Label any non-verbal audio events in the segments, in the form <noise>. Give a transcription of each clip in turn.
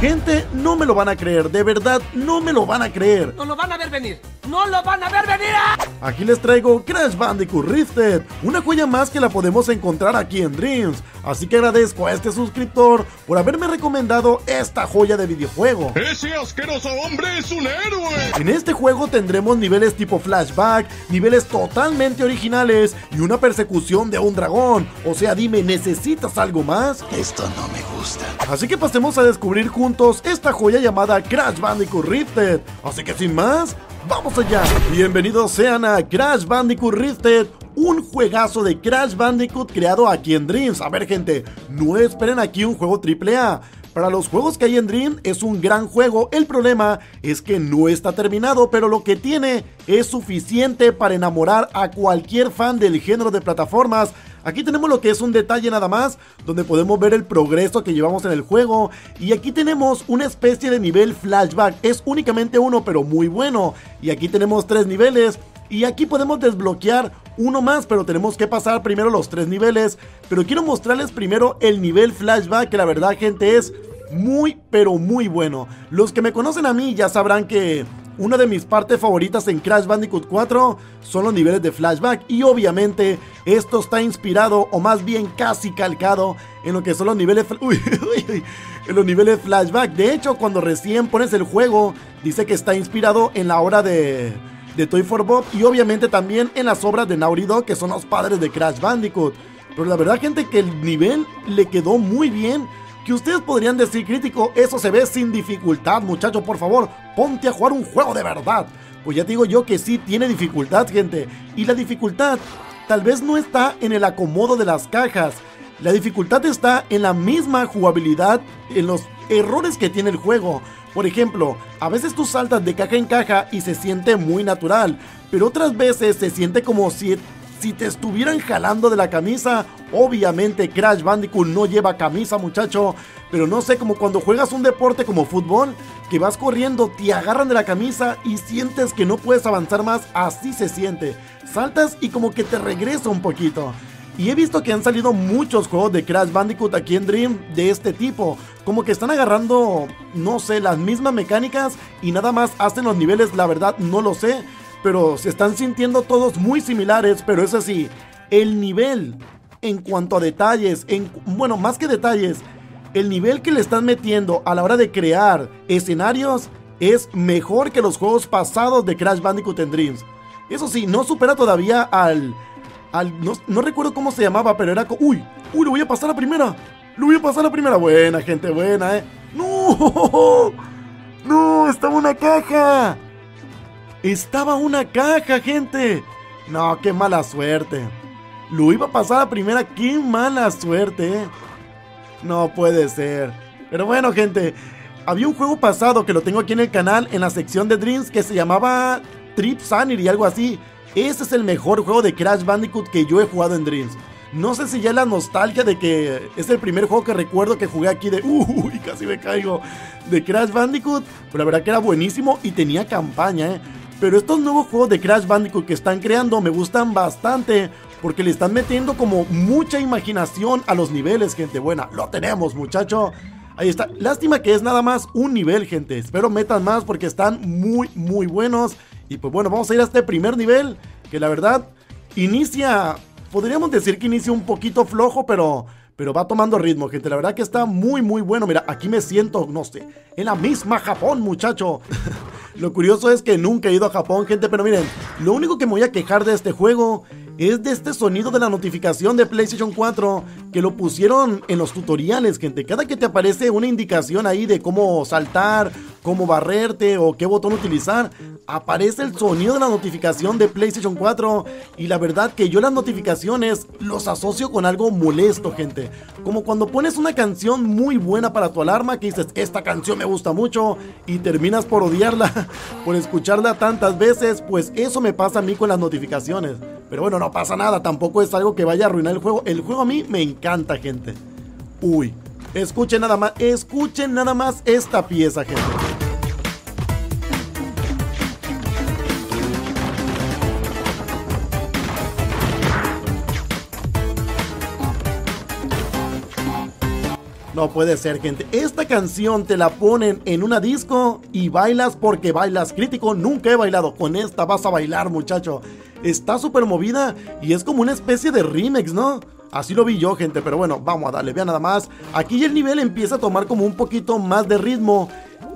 Gente, no me lo van a creer, de verdad, no me lo van a creer. No lo van a ver venir. ¡No lo van a ver venir! Aquí les traigo Crash Bandicoot Rifted, una joya más que la podemos encontrar aquí en Dreams. Así que agradezco a este suscriptor por haberme recomendado esta joya de videojuego. ¡Ese asqueroso hombre es un héroe! En este juego tendremos niveles tipo flashback, niveles totalmente originales y una persecución de un dragón. O sea, dime, ¿necesitas algo más? Esto no me gusta. Así que pasemos a descubrir juntos esta joya llamada Crash Bandicoot Rifted. Así que sin más, ¡Vamos allá! Bienvenidos sean a Crash Bandicoot Rifted, un juegazo de Crash Bandicoot creado aquí en Dreams. A ver gente, no esperen aquí un juego AAA. Para los juegos que hay en Dream es un gran juego, el problema es que no está terminado, pero lo que tiene es suficiente para enamorar a cualquier fan del género de plataformas Aquí tenemos lo que es un detalle nada más, donde podemos ver el progreso que llevamos en el juego. Y aquí tenemos una especie de nivel flashback. Es únicamente uno, pero muy bueno. Y aquí tenemos tres niveles. Y aquí podemos desbloquear uno más, pero tenemos que pasar primero los tres niveles. Pero quiero mostrarles primero el nivel flashback, que la verdad gente es muy, pero muy bueno. Los que me conocen a mí ya sabrán que una de mis partes favoritas en Crash Bandicoot 4 son los niveles de flashback y obviamente esto está inspirado o más bien casi calcado en lo que son los niveles <laughs> en los niveles flashback. De hecho, cuando recién pones el juego, dice que está inspirado en la obra de de Toy for Bob y obviamente también en las obras de Naughty Dog que son los padres de Crash Bandicoot. Pero la verdad, gente, que el nivel le quedó muy bien ustedes podrían decir crítico, eso se ve sin dificultad, muchacho, por favor, ponte a jugar un juego de verdad. Pues ya digo yo que sí tiene dificultad, gente. Y la dificultad tal vez no está en el acomodo de las cajas. La dificultad está en la misma jugabilidad, en los errores que tiene el juego. Por ejemplo, a veces tú saltas de caja en caja y se siente muy natural, pero otras veces se siente como si si te estuvieran jalando de la camisa. Obviamente Crash Bandicoot no lleva camisa muchacho, pero no sé, como cuando juegas un deporte como fútbol, que vas corriendo, te agarran de la camisa y sientes que no puedes avanzar más, así se siente. Saltas y como que te regresa un poquito. Y he visto que han salido muchos juegos de Crash Bandicoot aquí en Dream de este tipo. Como que están agarrando, no sé, las mismas mecánicas y nada más hacen los niveles, la verdad no lo sé pero se están sintiendo todos muy similares, pero es así, el nivel en cuanto a detalles, en, bueno, más que detalles, el nivel que le están metiendo a la hora de crear escenarios es mejor que los juegos pasados de Crash Bandicoot en Dreams. Eso sí, no supera todavía al... al no, recuerdo cómo se llamaba, pero era... Uy, uy, lo voy a pasar a primera. Lo voy a pasar a primera. Buena, gente, buena, eh. No, <laughs> no, estaba una caja. Estaba una caja, gente. No, qué mala suerte. Lo iba a pasar a primera, qué mala suerte. Eh. No puede ser. Pero bueno, gente. Había un juego pasado que lo tengo aquí en el canal, en la sección de Dreams, que se llamaba Trip Sanity, algo así. Ese es el mejor juego de Crash Bandicoot que yo he jugado en Dreams. No sé si ya la nostalgia de que es el primer juego que recuerdo que jugué aquí de... <laughs> Uy, casi me caigo. De Crash Bandicoot. Pero la verdad que era buenísimo y tenía campaña, ¿eh? Pero estos nuevos juegos de Crash Bandicoot que están creando me gustan bastante porque le están metiendo como mucha imaginación a los niveles, gente buena. Lo tenemos, muchacho. Ahí está. Lástima que es nada más un nivel, gente. Espero metan más porque están muy, muy buenos. Y pues bueno, vamos a ir a este primer nivel. Que la verdad inicia... Podríamos decir que inicia un poquito flojo, pero pero va tomando ritmo, gente. La verdad que está muy, muy bueno. Mira, aquí me siento, no sé, en la misma Japón, muchacho. <laughs> lo curioso es que nunca he ido a Japón, gente, pero miren, lo único que me voy a quejar de este juego es de este sonido de la notificación de PlayStation 4 que lo pusieron en los tutoriales, gente. Cada que te aparece una indicación ahí de cómo saltar, cómo barrerte o qué botón utilizar, aparece el sonido de la notificación de PlayStation 4 y la verdad que yo las notificaciones los asocio con algo molesto, gente. Como cuando pones una canción muy buena para tu alarma que dices, esta canción me gusta mucho y terminas por odiarla, <laughs> por escucharla tantas veces, pues eso me pasa a mí con las notificaciones. Pero bueno, no pasa nada, tampoco es algo que vaya a arruinar el juego. El juego a mí me encanta, gente. Uy, escuchen nada más, escuchen nada más esta pieza, gente. No puede ser, gente. Esta canción te la ponen en una disco y bailas porque bailas. Crítico, nunca he bailado. Con esta vas a bailar, muchacho. Está súper movida y es como una especie de remix, ¿no? Así lo vi yo, gente, pero bueno, vamos a darle, vean nada más. Aquí el nivel empieza a tomar como un poquito más de ritmo.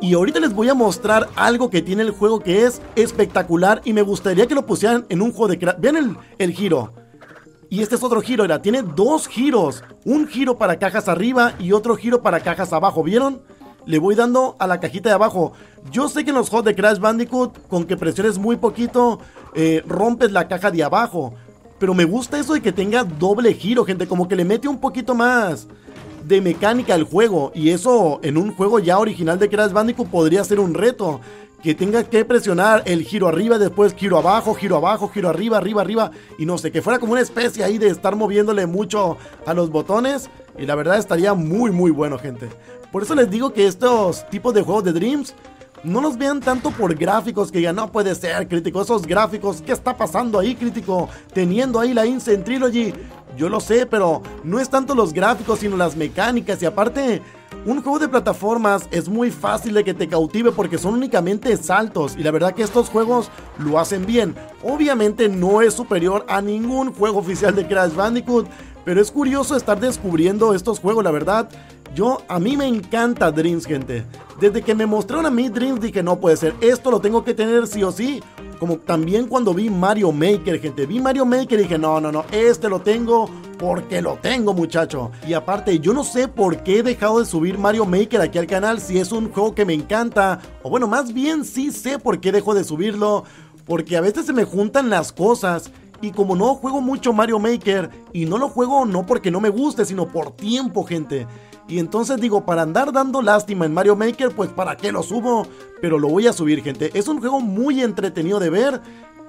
Y ahorita les voy a mostrar algo que tiene el juego que es espectacular y me gustaría que lo pusieran en un juego de... Vean el, el giro. Y este es otro giro, era, tiene dos giros. Un giro para cajas arriba y otro giro para cajas abajo, ¿vieron? Le voy dando a la cajita de abajo. Yo sé que en los juegos de Crash Bandicoot, con que presiones muy poquito, eh, rompes la caja de abajo. Pero me gusta eso de que tenga doble giro, gente. Como que le mete un poquito más de mecánica al juego. Y eso en un juego ya original de Crash Bandicoot podría ser un reto que tenga que presionar el giro arriba, después giro abajo, giro abajo, giro arriba, arriba, arriba, y no sé, que fuera como una especie ahí de estar moviéndole mucho a los botones, y la verdad estaría muy, muy bueno, gente. Por eso les digo que estos tipos de juegos de Dreams no los vean tanto por gráficos que ya no puede ser, crítico. Esos gráficos, ¿qué está pasando ahí, crítico? Teniendo ahí la Instant Trilogy. Yo lo sé, pero no es tanto los gráficos, sino las mecánicas. Y aparte, un juego de plataformas es muy fácil de que te cautive porque son únicamente saltos. Y la verdad que estos juegos lo hacen bien. Obviamente no es superior a ningún juego oficial de Crash Bandicoot. Pero es curioso estar descubriendo estos juegos, la verdad. Yo, a mí me encanta Dreams, gente. Desde que me mostraron a mí Dreams dije, no puede ser, esto lo tengo que tener sí o sí. Como también cuando vi Mario Maker, gente. Vi Mario Maker y dije, no, no, no, este lo tengo porque lo tengo, muchacho. Y aparte, yo no sé por qué he dejado de subir Mario Maker aquí al canal si es un juego que me encanta. O bueno, más bien sí sé por qué dejo de subirlo. Porque a veces se me juntan las cosas y como no juego mucho Mario Maker, y no lo juego no porque no me guste, sino por tiempo, gente. Y entonces digo, para andar dando lástima en Mario Maker, pues para qué lo subo. Pero lo voy a subir, gente. Es un juego muy entretenido de ver,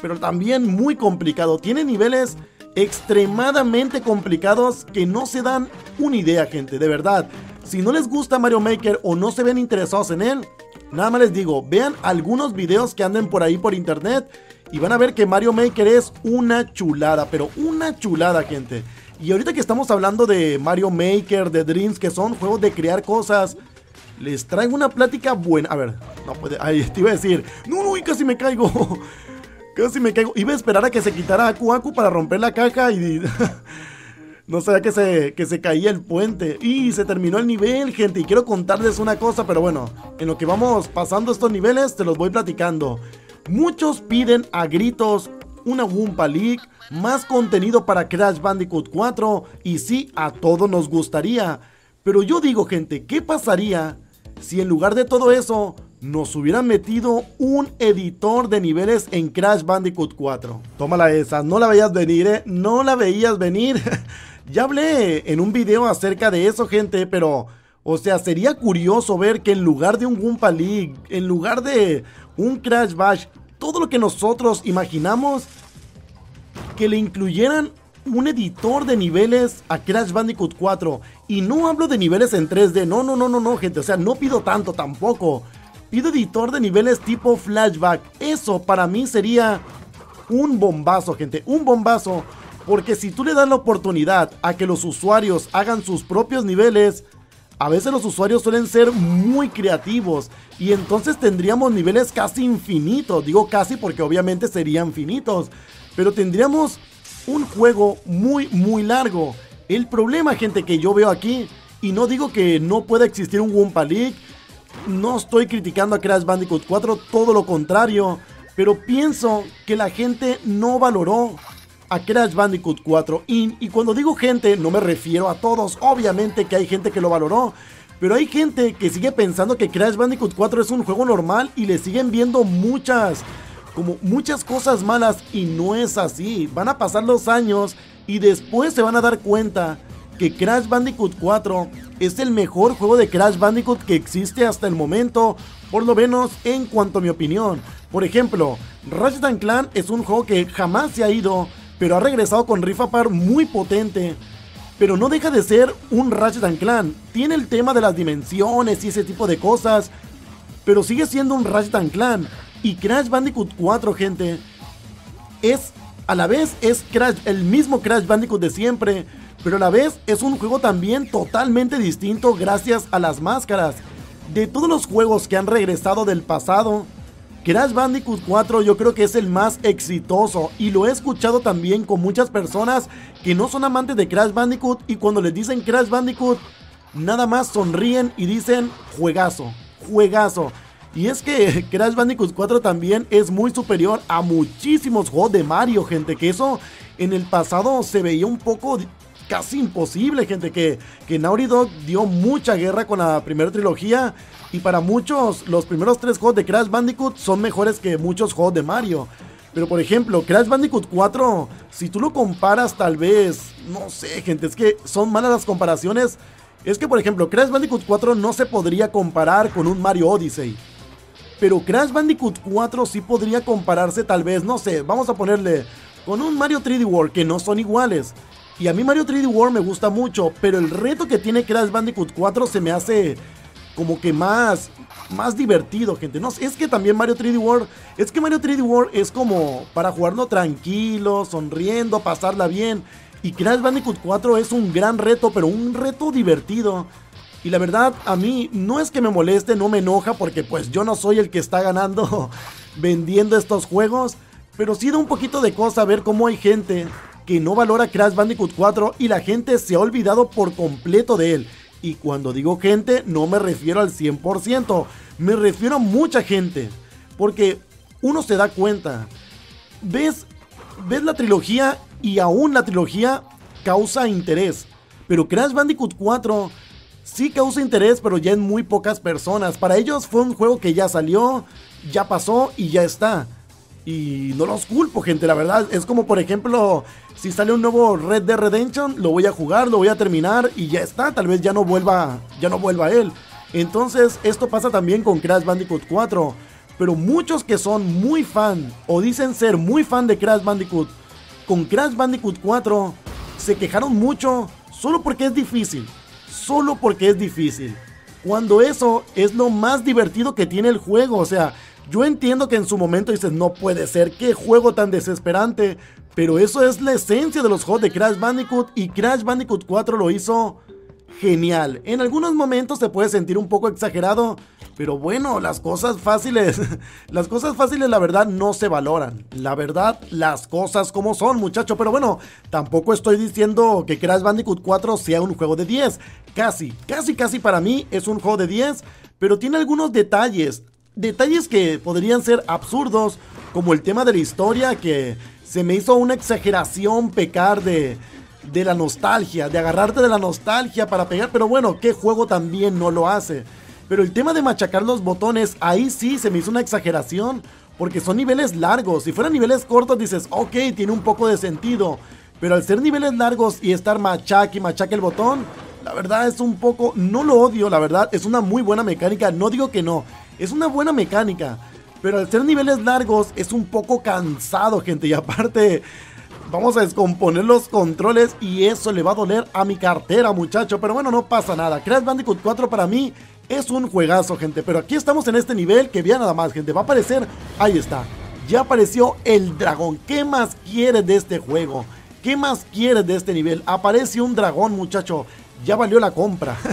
pero también muy complicado. Tiene niveles extremadamente complicados que no se dan una idea, gente, de verdad. Si no les gusta Mario Maker o no se ven interesados en él, nada más les digo, vean algunos videos que anden por ahí por internet y van a ver que Mario Maker es una chulada, pero una chulada, gente. Y ahorita que estamos hablando de Mario Maker, de Dreams, que son juegos de crear cosas, les traigo una plática buena. A ver, no puede. Ahí <laughs> te iba a decir. No, no, casi me caigo. <laughs> casi me caigo. Iba a esperar a que se quitara Aku Aku para romper la caja y. <laughs> no sabía que se, que se caía el puente. Y se terminó el nivel, gente. Y quiero contarles una cosa, pero bueno, en lo que vamos pasando estos niveles, te los voy platicando. Muchos piden a gritos una Wumpa League, más contenido para Crash Bandicoot 4 y sí, a todos nos gustaría. Pero yo digo gente, ¿qué pasaría si en lugar de todo eso nos hubieran metido un editor de niveles en Crash Bandicoot 4? Tómala esa, no la veías venir, ¿eh? No la veías venir. <laughs> ya hablé en un video acerca de eso gente, pero... O sea, sería curioso ver que en lugar de un Wumpa League, en lugar de un Crash Bash, todo lo que nosotros imaginamos que le incluyeran un editor de niveles a Crash Bandicoot 4. Y no hablo de niveles en 3D, no, no, no, no, no, gente. O sea, no pido tanto tampoco. Pido editor de niveles tipo flashback. Eso para mí sería un bombazo, gente. Un bombazo. Porque si tú le das la oportunidad a que los usuarios hagan sus propios niveles, a veces los usuarios suelen ser muy creativos y entonces tendríamos niveles casi infinitos. Digo casi porque obviamente serían finitos, pero tendríamos un juego muy muy largo. El problema, gente, que yo veo aquí, y no digo que no pueda existir un Wumpa League, no estoy criticando a Crash Bandicoot 4, todo lo contrario, pero pienso que la gente no valoró a Crash Bandicoot 4. Y, y cuando digo gente, no me refiero a todos. Obviamente que hay gente que lo valoró. Pero hay gente que sigue pensando que Crash Bandicoot 4 es un juego normal y le siguen viendo muchas, como muchas cosas malas y no es así. Van a pasar los años y después se van a dar cuenta que Crash Bandicoot 4 es el mejor juego de Crash Bandicoot que existe hasta el momento, por lo menos en cuanto a mi opinión. Por ejemplo, Ratchet Clan es un juego que jamás se ha ido pero ha regresado con Rifapar muy potente. Pero no deja de ser un Ratchet Clan. Tiene el tema de las dimensiones y ese tipo de cosas. Pero sigue siendo un Ratchet Clan. Y Crash Bandicoot 4, gente, es a la vez es Crash, el mismo Crash Bandicoot de siempre. pero a la vez es un juego también totalmente distinto gracias a las máscaras. De todos los juegos que han regresado del pasado, Crash Bandicoot 4 yo creo que es el más exitoso y lo he escuchado también con muchas personas que no son amantes de Crash Bandicoot y cuando les dicen Crash Bandicoot nada más sonríen y dicen juegazo, juegazo. Y es que <laughs> Crash Bandicoot 4 también es muy superior a muchísimos juegos de Mario, gente, que eso en el pasado se veía un poco casi imposible, gente, que, que Naughty dio mucha guerra con la primera trilogía y para muchos los primeros tres juegos de Crash Bandicoot son mejores que muchos juegos de Mario. Pero por ejemplo, Crash Bandicoot 4, si tú lo comparas tal vez, no sé, gente, es que son malas las comparaciones. Es que por ejemplo, Crash Bandicoot 4 no se podría comparar con un Mario Odyssey. Pero Crash Bandicoot 4 sí podría compararse tal vez, no sé, vamos a ponerle con un Mario 3D World que no son iguales. Y a mí Mario 3D World me gusta mucho, pero el reto que tiene Crash Bandicoot 4 se me hace como que más más divertido, gente. No, es que también Mario 3D World, es que Mario 3D World es como para jugarlo tranquilo, sonriendo, pasarla bien. Y Crash Bandicoot 4 es un gran reto, pero un reto divertido. Y la verdad, a mí no es que me moleste, no me enoja, porque pues yo no soy el que está ganando <laughs> vendiendo estos juegos. Pero sí da un poquito de cosa ver cómo hay gente que no valora Crash Bandicoot 4 y la gente se ha olvidado por completo de él. Y cuando digo gente, no me refiero al 100%, me refiero a mucha gente. Porque uno se da cuenta, ves, ves la trilogía y aún la trilogía causa interés. Pero Crash Bandicoot 4 sí causa interés, pero ya en muy pocas personas. Para ellos fue un juego que ya salió, ya pasó y ya está. Y no los culpo, gente, la verdad. Es como, por ejemplo, si sale un nuevo Red Dead Redemption, lo voy a jugar, lo voy a terminar y ya está. Tal vez ya no vuelva, ya no vuelva a él. Entonces, esto pasa también con Crash Bandicoot 4. Pero muchos que son muy fan o dicen ser muy fan de Crash Bandicoot, con Crash Bandicoot 4 se quejaron mucho solo porque es difícil. Solo porque es difícil. Cuando eso es lo más divertido que tiene el juego. O sea, yo entiendo que en su momento dices, no puede ser, qué juego tan desesperante. Pero eso es la esencia de los juegos de Crash Bandicoot y Crash Bandicoot 4 lo hizo genial. En algunos momentos se puede sentir un poco exagerado, pero bueno, las cosas fáciles, <laughs> las cosas fáciles la verdad no se valoran. La verdad, las cosas como son, muchacho. Pero bueno, tampoco estoy diciendo que Crash Bandicoot 4 sea un juego de 10. Casi, casi, casi para mí es un juego de 10, pero tiene algunos detalles, detalles que podrían ser absurdos, como el tema de la historia que se me hizo una exageración pecar de, de la nostalgia, de agarrarte de la nostalgia para pegar, pero bueno, ¿qué juego también no lo hace? Pero el tema de machacar los botones, ahí sí se me hizo una exageración, porque son niveles largos, si fueran niveles cortos dices, ok, tiene un poco de sentido, pero al ser niveles largos y estar machaque y machaque el botón, la verdad es un poco, no lo odio, la verdad, es una muy buena mecánica, no digo que no, es una buena mecánica. Pero al ser niveles largos es un poco cansado, gente. Y aparte, vamos a descomponer los controles y eso le va a doler a mi cartera, muchacho. Pero bueno, no pasa nada. Crash Bandicoot 4 para mí es un juegazo, gente. Pero aquí estamos en este nivel que vean nada más, gente. Va a aparecer, ahí está. Ya apareció el dragón. ¿Qué más quieres de este juego? ¿Qué más quieres de este nivel? Aparece un dragón, muchacho. Ya valió la compra. <laughs>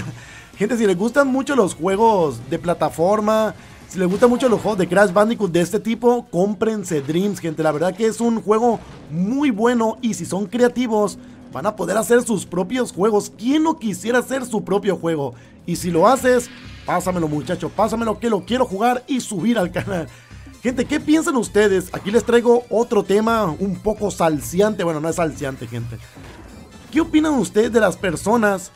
Gente, si les gustan mucho los juegos de plataforma, si les gustan mucho los juegos de Crash Bandicoot de este tipo, cómprense Dreams, gente. La verdad que es un juego muy bueno y si son creativos, van a poder hacer sus propios juegos. ¿Quién no quisiera hacer su propio juego? Y si lo haces, pásamelo muchacho, pásamelo que lo quiero jugar y subir al canal. Gente, ¿qué piensan ustedes? Aquí les traigo otro tema un poco salciante. Bueno, no es salciante, gente. ¿Qué opinan ustedes de las personas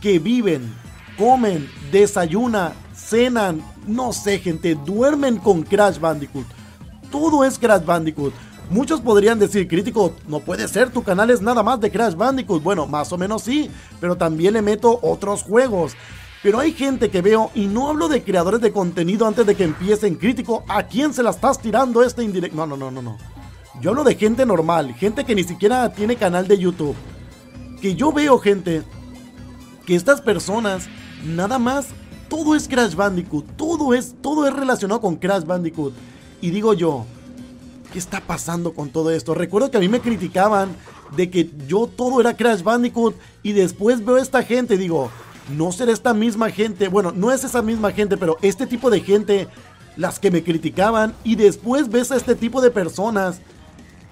que viven comen, desayunan, cenan, no sé gente, duermen con Crash Bandicoot. Todo es Crash Bandicoot. Muchos podrían decir, crítico, no puede ser, tu canal es nada más de Crash Bandicoot. Bueno, más o menos sí, pero también le meto otros juegos. Pero hay gente que veo, y no hablo de creadores de contenido antes de que empiecen, crítico, ¿a quién se la estás tirando este indirecto? No, no, no, no, no. Yo hablo de gente normal, gente que ni siquiera tiene canal de YouTube. Que yo veo gente, que estas personas nada más todo es Crash Bandicoot, todo es, todo es relacionado con Crash Bandicoot. Y digo yo, ¿qué está pasando con todo esto? Recuerdo que a mí me criticaban de que yo todo era Crash Bandicoot y después veo a esta gente y digo, no será esta misma gente, bueno, no es esa misma gente, pero este tipo de gente, las que me criticaban y después ves a este tipo de personas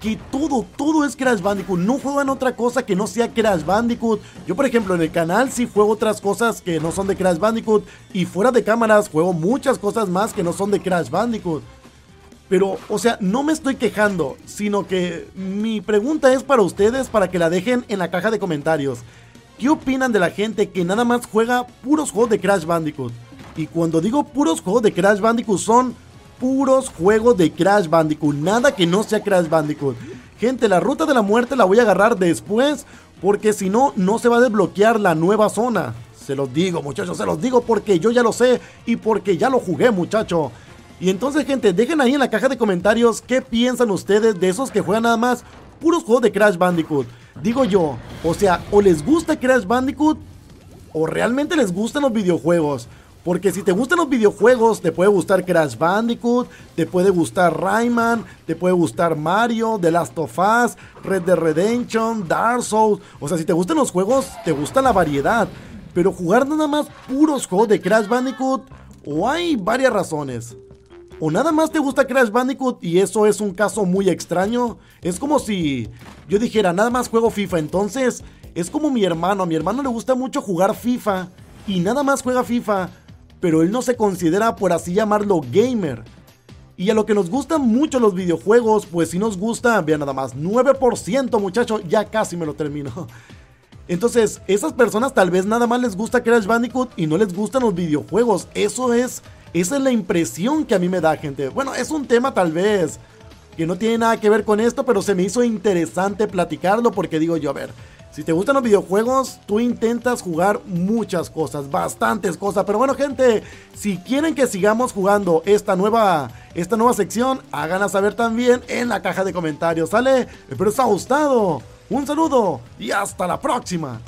que todo, todo es Crash Bandicoot. No juegan otra cosa que no sea Crash Bandicoot. Yo, por ejemplo, en el canal sí juego otras cosas que no son de Crash Bandicoot. Y fuera de cámaras juego muchas cosas más que no son de Crash Bandicoot. Pero, o sea, no me estoy quejando, sino que mi pregunta es para ustedes, para que la dejen en la caja de comentarios. ¿Qué opinan de la gente que nada más juega puros juegos de Crash Bandicoot? Y cuando digo puros juegos de Crash Bandicoot son puros juegos de Crash Bandicoot, nada que no sea Crash Bandicoot. Gente, la ruta de la muerte la voy a agarrar después, porque si no, no se va a desbloquear la nueva zona. Se los digo, muchachos, se los digo porque yo ya lo sé y porque ya lo jugué, muchacho. Y entonces, gente, dejen ahí en la caja de comentarios qué piensan ustedes de esos que juegan nada más puros juegos de Crash Bandicoot. Digo yo, o sea, o les gusta Crash Bandicoot o realmente les gustan los videojuegos. Porque si te gustan los videojuegos, te puede gustar Crash Bandicoot, te puede gustar Rayman, te puede gustar Mario, The Last of Us, Red Dead Redemption, Dark Souls. O sea, si te gustan los juegos, te gusta la variedad. Pero jugar nada más puros juegos de Crash Bandicoot, o hay varias razones. O nada más te gusta Crash Bandicoot y eso es un caso muy extraño. Es como si yo dijera, nada más juego FIFA. Entonces, es como mi hermano. A mi hermano le gusta mucho jugar FIFA y nada más juega FIFA pero él no se considera, por así llamarlo, gamer. Y a lo que nos gustan mucho los videojuegos, pues si nos gusta, vean nada más, 9% muchacho, ya casi me lo termino. <laughs> Entonces, esas personas tal vez nada más les gusta Crash Bandicoot y no les gustan los videojuegos. Eso es, esa es la impresión que a mí me da, gente. Bueno, es un tema tal vez que no tiene nada que ver con esto, pero se me hizo interesante platicarlo porque digo yo, a ver, si te gustan los videojuegos, tú intentas jugar muchas cosas, bastantes cosas. Pero bueno, gente, si quieren que sigamos jugando esta nueva, esta nueva sección, háganla saber también en la caja de comentarios. ¿Sale? Espero os ha gustado. Un saludo y hasta la próxima.